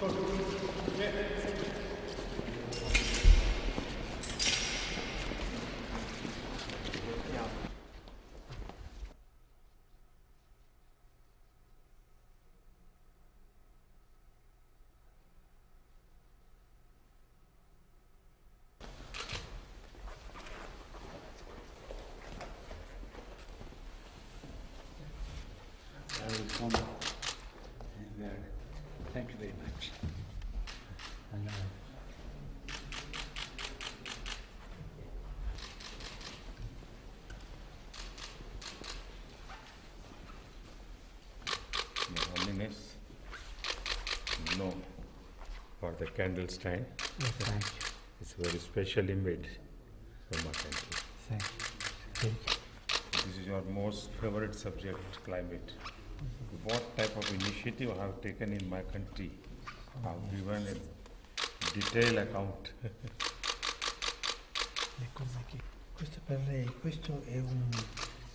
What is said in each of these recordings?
Alexander. Very Thank you very much. And, uh, Your Holiness, no, for the candle stand. oh, thank you. It's very specially made from our country. Thank you. Thank you. This is your most favorite subject, climate. What type of initiative I have taken in my country? I have given a detailed account. Eccola qui. Questo per lei, questo è un,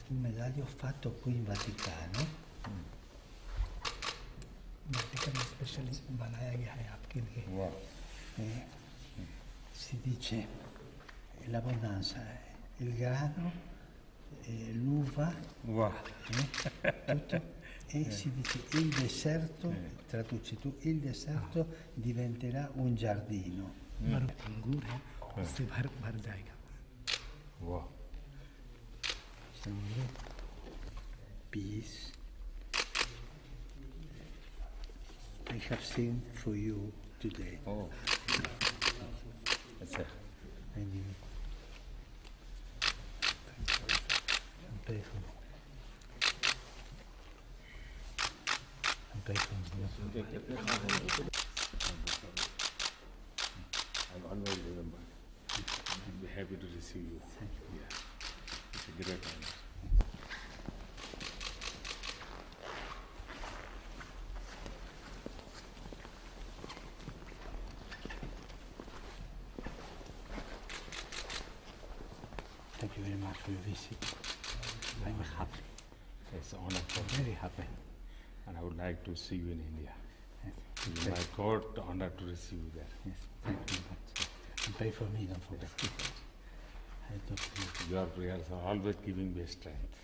un medaglio fatto qui in Vaticano. Vaticano specially बनाया गया है आपके लिए Wow. Eh, si dice eh, l'abbondanza, eh, il grano, eh, l'uva, Wow. eh, tutto. E si dice il deserto, traduci tu, il deserto diventerà un giardino. अंगूर है उससे भर भर जाएगा Wow. Peace. I have seen for you today. Oh. That's a, And you and pray for me. I'll always remember. I'll be happy to receive you. Thank you. Yeah. It's a great honor. Thank you very much for your visit. I'm happy, It's an honor for me. very happy. And I would like to see you in India. Yes. My court honor to receive you there. Yes, thank you very much. And pray for me, don't forget. You. Your prayers are always giving me strength.